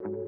you